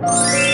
Bye.